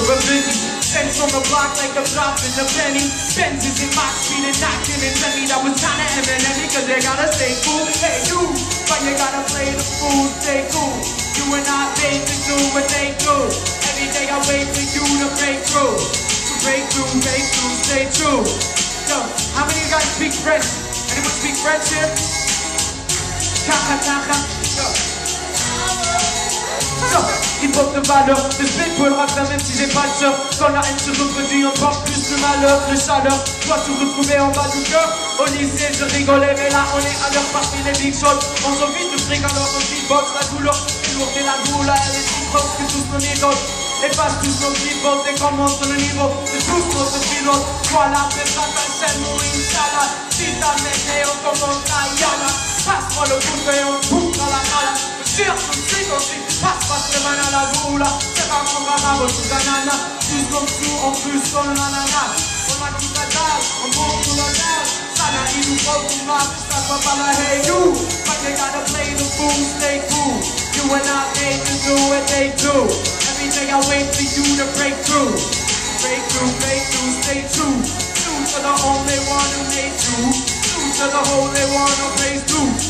so we're busy. Benz on the block like the drop in the penny. Benz is in my speed and knocking and tell me that was to Eminem because they gotta stay cool. Hey you, but you gotta play the fool, stay cool. You and I made to do what they do. Every day I wait for you to break through. To break through, break through, stay true. Yo, how many of you guys speak French? Anyone speak French here? Taka taka. Valeur, le split pour le même si j'ai pas de sœur Quand la haine se reproduit encore plus le malheur, le chaleur. Toi tout retrouver en bas du cœur. Au lycée je rigolais mais là on est à l'heure parmi les big shots On s'en vite de fric alors on beatbox La douleur. Est lourde et la douleur elle est si proche que tous nos idoles. Efface tous nos pivots et commence le niveau de tous nos pilotes Voilà c'est ça ta scène mon Inch'Allah Si t'as mené on commence à yalla Passe-moi le couteau et on boucle dans la malade. Tire tout la boule C'est pas mon rabo tout banana Tous comme tout en plus le nanana On a tout la dalle On monte sur la dalle Ça n'a il nous faut tout mal Ça va pas la hey you But you gotta play the fool stay cool. You and I made to do what they do. Every day I wait for you to break through. Break through, break through, stay true. True to the only one who made you. True to the holy one who prays through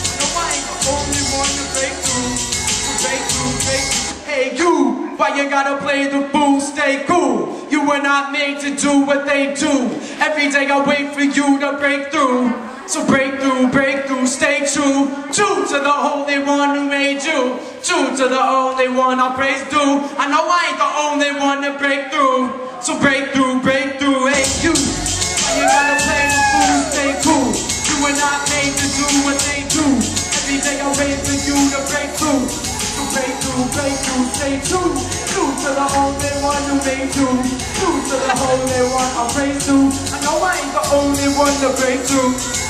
why you gotta play the fool, stay cool. You were not made to do what they do. Every day I wait for you to break through. So break through, break through, stay true. True to the Holy One who made you. True to the only one I praise due I know I ain't the only one to break through. So break through, break through, through, break through, stay true True to the only one who made you True to the Holy One I praise to I know I ain't the only one to break through